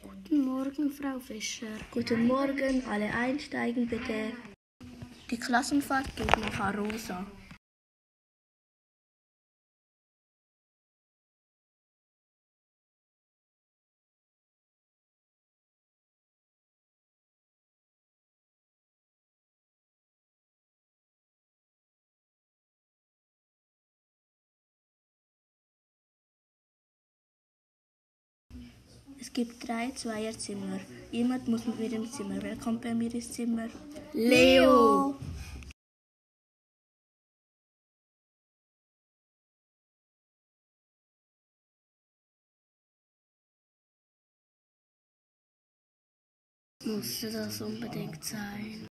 Guten Morgen, Frau Fischer. Guten Morgen, alle einsteigen bitte. Die Klassenfahrt geht nach Arosa. Es gibt drei Zweierzimmer. Jemand muss mit mir ins Zimmer. Wer kommt bei mir ins Zimmer? Leo! Musste das unbedingt sein?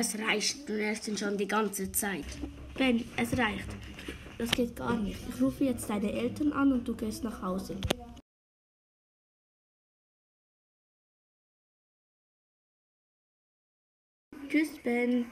Es reicht, du nervst ihn schon die ganze Zeit. Ben, es reicht. Das geht gar nicht. Ich rufe jetzt deine Eltern an und du gehst nach Hause. Tschüss, Ben.